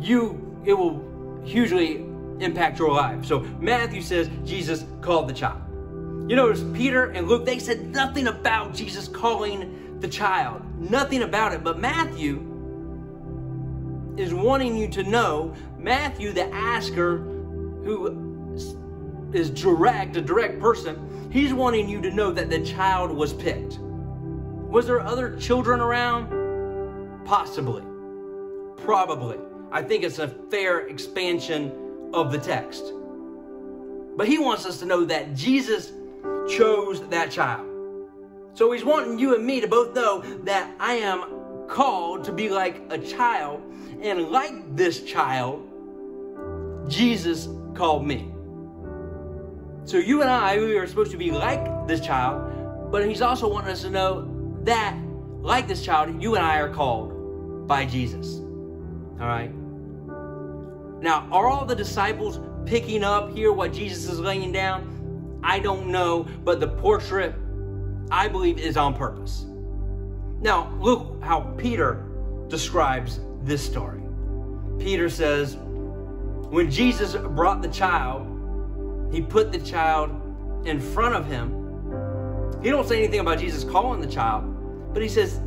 you it will hugely impact your life. So Matthew says Jesus called the child. You notice Peter and Luke, they said nothing about Jesus calling the child. Nothing about it. But Matthew is wanting you to know, Matthew, the asker, who is direct, a direct person, he's wanting you to know that the child was picked. Was there other children around? Possibly. Probably. I think it's a fair expansion of the text. But he wants us to know that Jesus chose that child. So he's wanting you and me to both know that I am called to be like a child, and like this child, Jesus called me. So you and I, we are supposed to be like this child, but he's also wanting us to know that, like this child, you and I are called by Jesus. All right? Now, are all the disciples picking up here what Jesus is laying down? I don't know, but the portrait, I believe, is on purpose. Now, look how Peter describes this story. Peter says, when Jesus brought the child, he put the child in front of him. He don't say anything about Jesus calling the child, but he says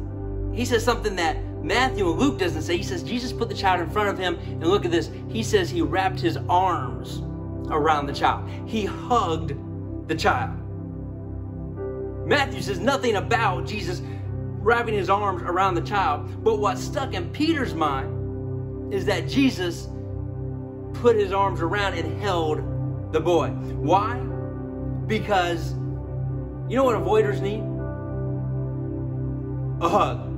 he says something that Matthew and Luke doesn't say. He says Jesus put the child in front of him, and look at this. He says he wrapped his arms around the child. He hugged the child. Matthew says nothing about Jesus wrapping his arms around the child, but what stuck in Peter's mind is that Jesus put his arms around and held the boy. Why? Because you know what avoiders need? A hug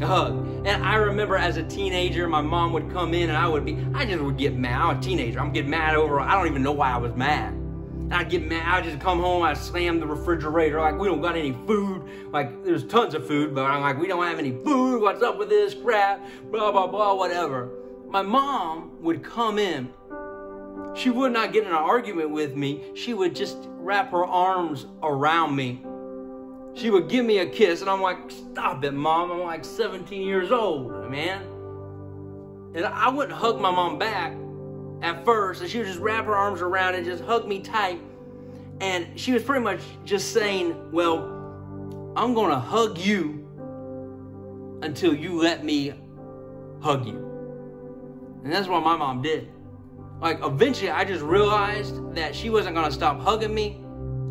a hug. And I remember as a teenager, my mom would come in and I would be, I just would get mad. I'm a teenager. I'm getting mad over, I don't even know why I was mad. And I'd get mad. I'd just come home, I'd slam the refrigerator. Like, we don't got any food. Like, there's tons of food, but I'm like, we don't have any food. What's up with this crap? Blah, blah, blah, whatever. My mom would come in. She would not get in an argument with me. She would just wrap her arms around me she would give me a kiss, and I'm like, stop it, mom. I'm like 17 years old, man. And I wouldn't hug my mom back at first, and she would just wrap her arms around and just hug me tight. And she was pretty much just saying, well, I'm going to hug you until you let me hug you. And that's what my mom did. Like, eventually, I just realized that she wasn't going to stop hugging me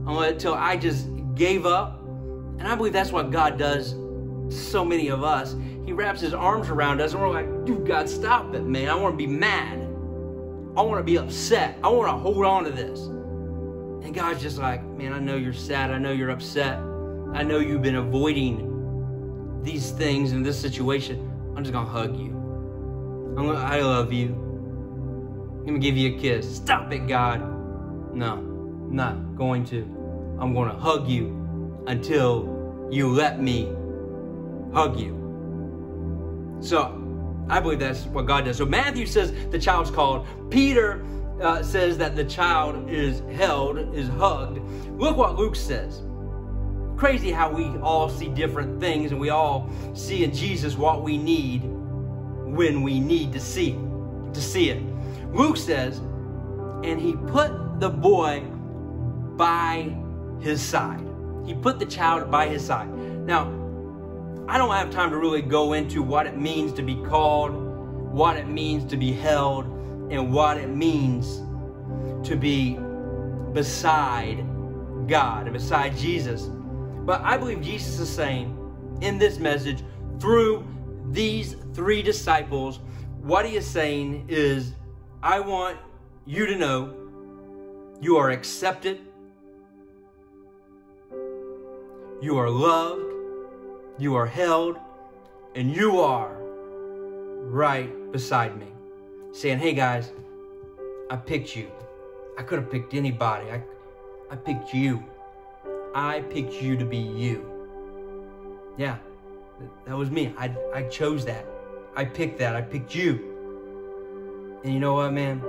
until I just gave up and I believe that's what God does so many of us. He wraps his arms around us and we're like, dude, God, stop it, man. I want to be mad. I want to be upset. I want to hold on to this. And God's just like, man, I know you're sad. I know you're upset. I know you've been avoiding these things in this situation. I'm just going to hug you. I'm gonna, I love you. I'm going to give you a kiss. Stop it, God. No, not going to. I'm going to hug you until you let me hug you. So I believe that's what God does. So Matthew says the child's called. Peter uh, says that the child is held, is hugged. Look what Luke says. Crazy how we all see different things and we all see in Jesus what we need when we need to see to see it. Luke says, and he put the boy by his side. He put the child by his side. Now, I don't have time to really go into what it means to be called, what it means to be held, and what it means to be beside God and beside Jesus. But I believe Jesus is saying in this message through these three disciples, what he is saying is, I want you to know you are accepted You are loved, you are held, and you are right beside me. Saying, hey guys, I picked you. I could have picked anybody. I, I picked you. I picked you to be you. Yeah, that was me. I, I chose that. I picked that. I picked you. And you know what, man?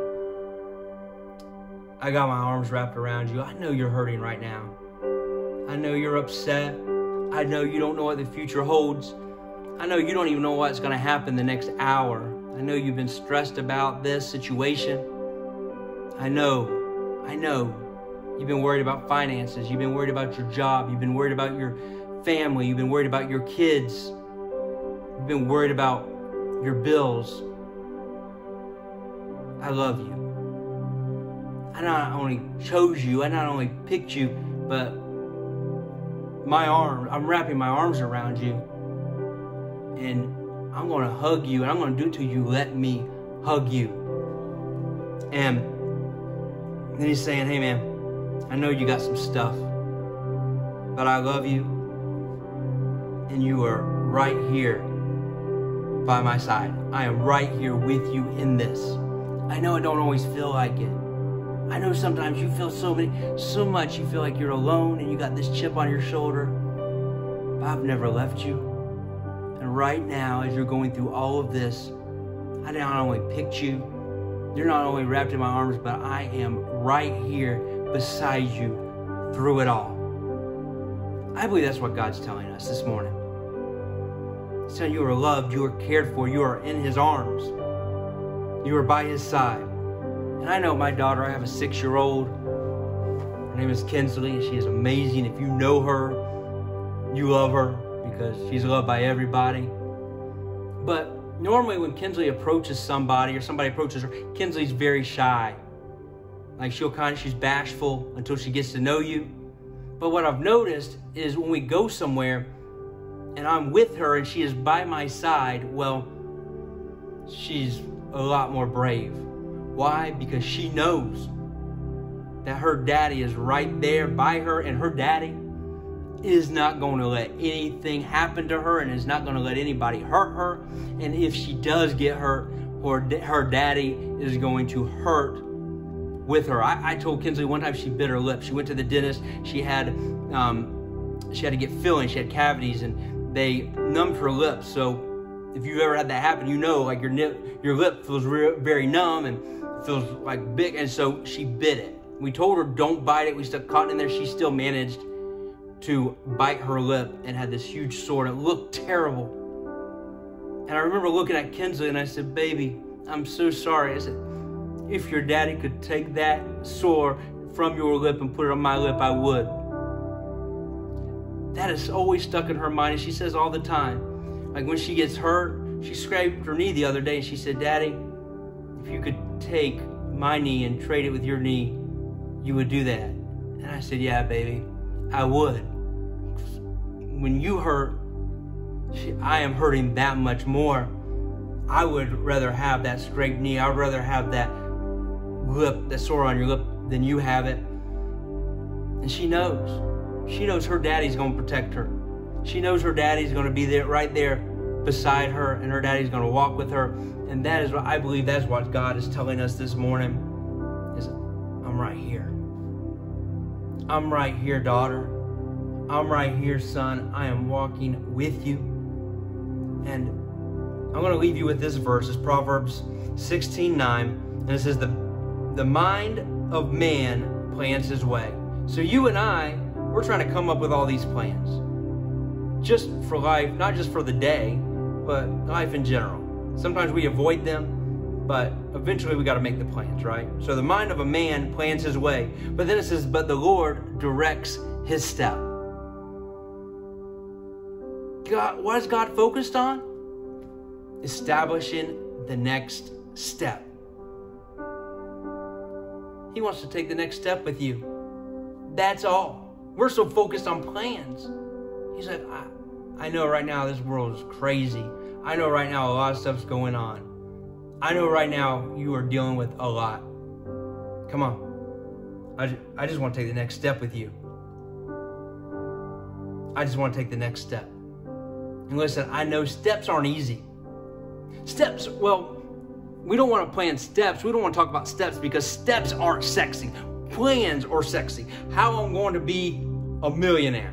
I got my arms wrapped around you. I know you're hurting right now. I know you're upset. I know you don't know what the future holds. I know you don't even know what's going to happen the next hour. I know you've been stressed about this situation. I know, I know. You've been worried about finances. You've been worried about your job. You've been worried about your family. You've been worried about your kids. You've been worried about your bills. I love you. I not only chose you, I not only picked you, but my arm, I'm wrapping my arms around you. And I'm going to hug you, and I'm going to do it till you let me hug you. And then he's saying, Hey, man, I know you got some stuff, but I love you, and you are right here by my side. I am right here with you in this. I know I don't always feel like it. I know sometimes you feel so many, so much you feel like you're alone and you got this chip on your shoulder. But I've never left you. And right now, as you're going through all of this, I not only picked you, you're not only wrapped in my arms, but I am right here beside you through it all. I believe that's what God's telling us this morning. You you are loved, you are cared for, you are in His arms, you are by His side. And I know my daughter, I have a six year old. Her name is Kinsley. And she is amazing. If you know her, you love her because she's loved by everybody. But normally, when Kinsley approaches somebody or somebody approaches her, Kinsley's very shy. Like she'll kind of, she's bashful until she gets to know you. But what I've noticed is when we go somewhere and I'm with her and she is by my side, well, she's a lot more brave. Why? Because she knows that her daddy is right there by her, and her daddy is not going to let anything happen to her and is not going to let anybody hurt her. And if she does get hurt, her, her daddy is going to hurt with her. I, I told Kinsley one time she bit her lip. She went to the dentist. She had um, she had to get filling. She had cavities, and they numbed her lips. So if you've ever had that happen, you know like your nip, your lip feels very numb and feels like big, and so she bit it. We told her don't bite it. We stuck cotton in there. She still managed to bite her lip and had this huge sore. It looked terrible. And I remember looking at Kinsley and I said, "Baby, I'm so sorry." I said, "If your daddy could take that sore from your lip and put it on my lip, I would." That is always stuck in her mind, and she says all the time, like when she gets hurt, she scraped her knee the other day, and she said, "Daddy, if you could take my knee and trade it with your knee, you would do that. And I said, Yeah, baby, I would. When you hurt, I am hurting that much more. I would rather have that straight knee. I'd rather have that lip, that sore on your lip, than you have it. And she knows. She knows her daddy's going to protect her. She knows her daddy's going to be there, right there beside her, and her daddy's going to walk with her. And that is what I believe that's what God is telling us this morning is I'm right here. I'm right here, daughter. I'm right here, son. I am walking with you. And I'm going to leave you with this verse. It's Proverbs 16 9. And it says, The, the mind of man plans his way. So you and I, we're trying to come up with all these plans. Just for life, not just for the day, but life in general. Sometimes we avoid them, but eventually we got to make the plans, right? So the mind of a man plans his way. But then it says, but the Lord directs his step. God, what is God focused on? Establishing the next step. He wants to take the next step with you. That's all. We're so focused on plans. He said, I, know right now this world is crazy. I know right now a lot of stuff's going on. I know right now you are dealing with a lot. Come on. I, I just want to take the next step with you. I just want to take the next step. And listen, I know steps aren't easy. Steps, well, we don't want to plan steps. We don't want to talk about steps because steps aren't sexy. Plans are sexy. How I'm going to be a millionaire.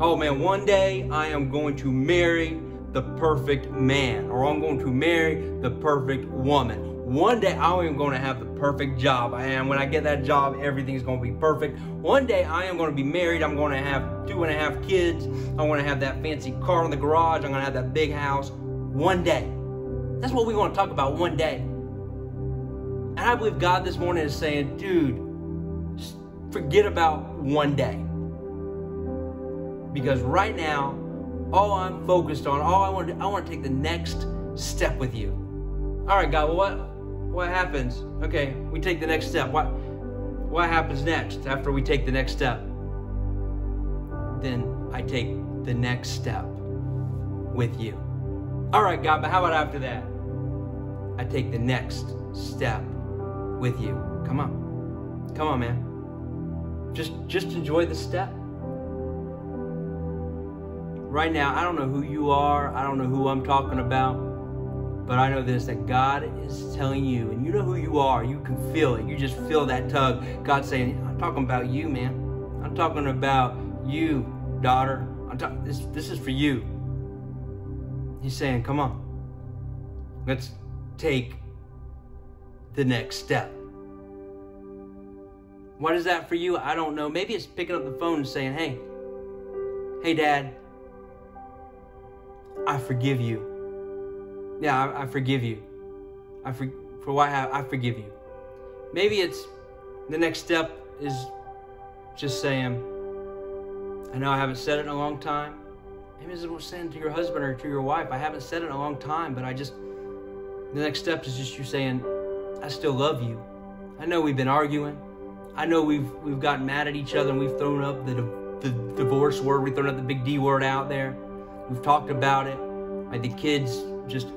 Oh man, one day I am going to marry the perfect man, or I'm going to marry the perfect woman. One day I am going to have the perfect job. And when I get that job, everything's going to be perfect. One day I am going to be married. I'm going to have two and a half kids. I'm going to have that fancy car in the garage. I'm going to have that big house. One day. That's what we want to talk about one day. And I believe God this morning is saying, dude, forget about one day. Because right now, all I'm focused on, all I want to do, I want to take the next step with you. All right, God, well, what what happens? Okay, we take the next step. What what happens next after we take the next step? Then I take the next step with you. All right, God, but how about after that? I take the next step with you. Come on. Come on, man. Just just enjoy the step. Right now, I don't know who you are. I don't know who I'm talking about. But I know this that God is telling you, and you know who you are. You can feel it. You just feel that tug. God saying, I'm talking about you, man. I'm talking about you, daughter. I'm this this is for you. He's saying, come on. Let's take the next step. What is that for you? I don't know. Maybe it's picking up the phone and saying, hey, hey, dad, I forgive you. Yeah, I, I forgive you. I for, for what I, I forgive you. Maybe it's the next step is just saying, I know I haven't said it in a long time. Maybe it's what saying to your husband or to your wife, I haven't said it in a long time, but I just, the next step is just you saying, I still love you. I know we've been arguing. I know we've we've gotten mad at each other and we've thrown up the, the divorce word. We've thrown up the big D word out there. We've talked about it. Like the kids just,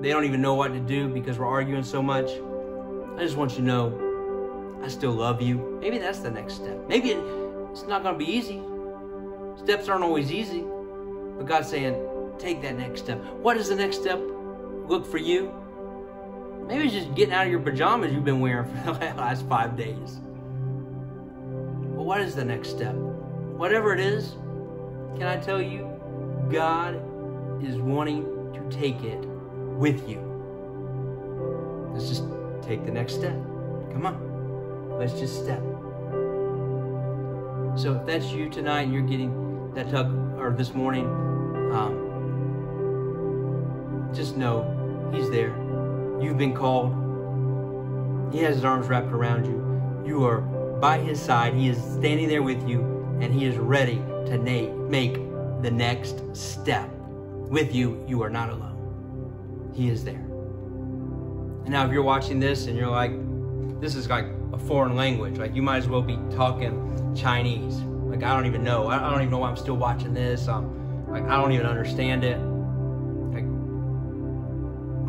they don't even know what to do because we're arguing so much. I just want you to know I still love you. Maybe that's the next step. Maybe it, it's not going to be easy. Steps aren't always easy. But God's saying, take that next step. What is the next step look for you? Maybe it's just getting out of your pajamas you've been wearing for the last five days. But what is the next step? Whatever it is, can I tell you, God is wanting to take it with you. Let's just take the next step. Come on. Let's just step. So if that's you tonight and you're getting that tug, or this morning, um, just know He's there. You've been called. He has His arms wrapped around you. You are by His side. He is standing there with you, and He is ready to make the next step. With you, you are not alone. He is there. And now, if you're watching this and you're like, this is like a foreign language, like you might as well be talking Chinese. Like, I don't even know. I don't even know why I'm still watching this. Um, like, I don't even understand it. Like,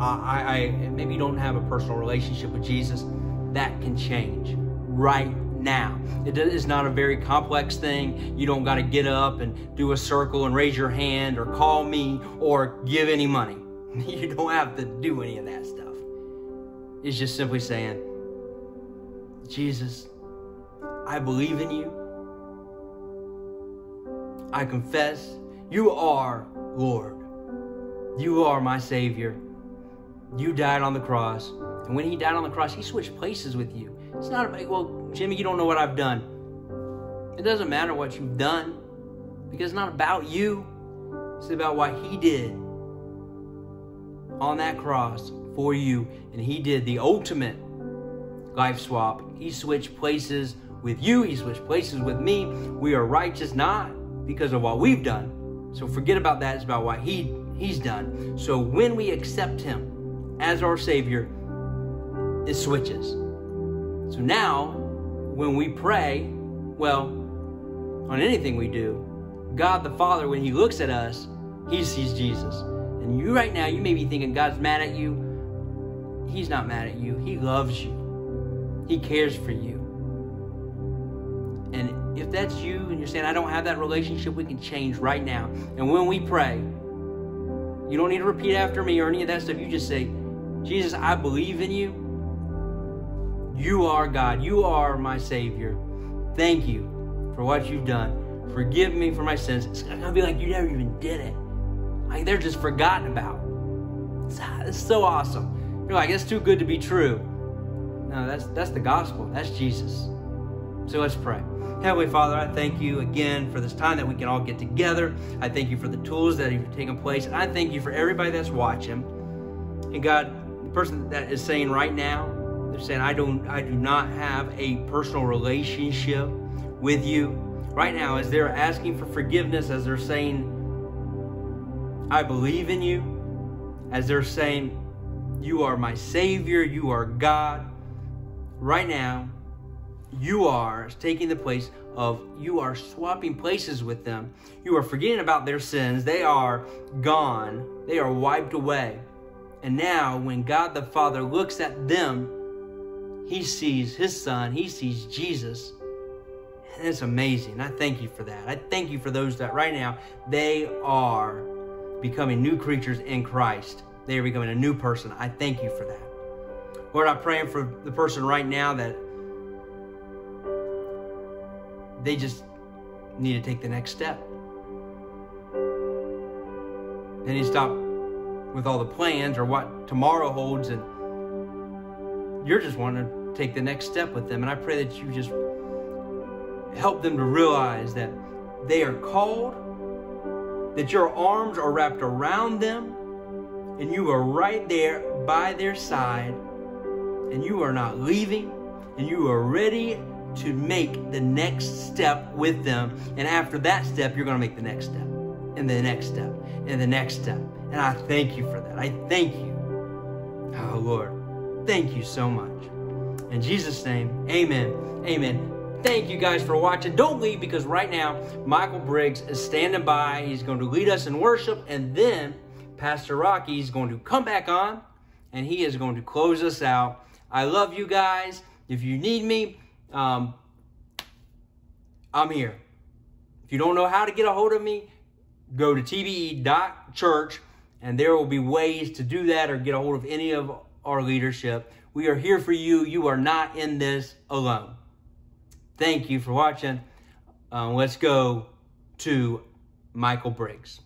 I, I, maybe you don't have a personal relationship with Jesus. That can change right now. It is not a very complex thing. You don't got to get up and do a circle and raise your hand or call me or give any money. You don't have to do any of that stuff. It's just simply saying, Jesus, I believe in you. I confess you are Lord. You are my Savior. You died on the cross. And when He died on the cross, He switched places with you. It's not about, well, Jimmy, you don't know what I've done. It doesn't matter what you've done because it's not about you. It's about what He did on that cross for you. And He did the ultimate life swap. He switched places with you, He switched places with me. We are righteous not because of what we've done. So forget about that. It's about what He He's done. So when we accept Him as our Savior, it switches. So now, when we pray, well, on anything we do, God the Father, when He looks at us, He sees Jesus. And you right now, you may be thinking God's mad at you. He's not mad at you. He loves you. He cares for you. And if that's you and you're saying, I don't have that relationship, we can change right now. And when we pray, you don't need to repeat after me or any of that stuff. You just say, Jesus, I believe in you. You are God. You are my Savior. Thank you for what you've done. Forgive me for my sins. It's going to be like you never even did it. Like they're just forgotten about. It's, it's so awesome. You're like, it's too good to be true. No, that's, that's the gospel. That's Jesus. So let's pray. Heavenly Father, I thank you again for this time that we can all get together. I thank you for the tools that have taken place. And I thank you for everybody that's watching. And God, the person that is saying right now, they're saying, I don't I do not have a personal relationship with you. right now as they're asking for forgiveness, as they're saying, I believe in you, as they're saying, You are my Savior, you are God. Right now, you are taking the place of you are swapping places with them. You are forgetting about their sins. They are gone, they are wiped away. And now, when God the Father looks at them, he sees his son, he sees Jesus. And it's amazing. I thank you for that. I thank you for those that right now they are becoming new creatures in Christ. They are becoming a new person. I thank you for that. Lord, I'm praying for the person right now that they just need to take the next step. They need to stop with all the plans or what tomorrow holds and you're just wanting to take the next step with them. And I pray that you just help them to realize that they are called, that your arms are wrapped around them, and you are right there by their side, and you are not leaving, and you are ready to make the next step with them. And after that step, you're going to make the next step, and the next step, and the next step. And I thank you for that. I thank you. Oh, Lord, thank you so much. In Jesus' name, amen. Amen. Thank you guys for watching. Don't leave because right now, Michael Briggs is standing by. He's going to lead us in worship, and then Pastor Rocky is going to come back on, and he is going to close us out. I love you guys. If you need me, um, I'm here. If you don't know how to get a hold of me, go to tbe.church and there will be ways to do that or get a hold of any of our leadership. We are here for you. You are not in this alone. Thank you for watching. Uh, let's go to Michael Briggs.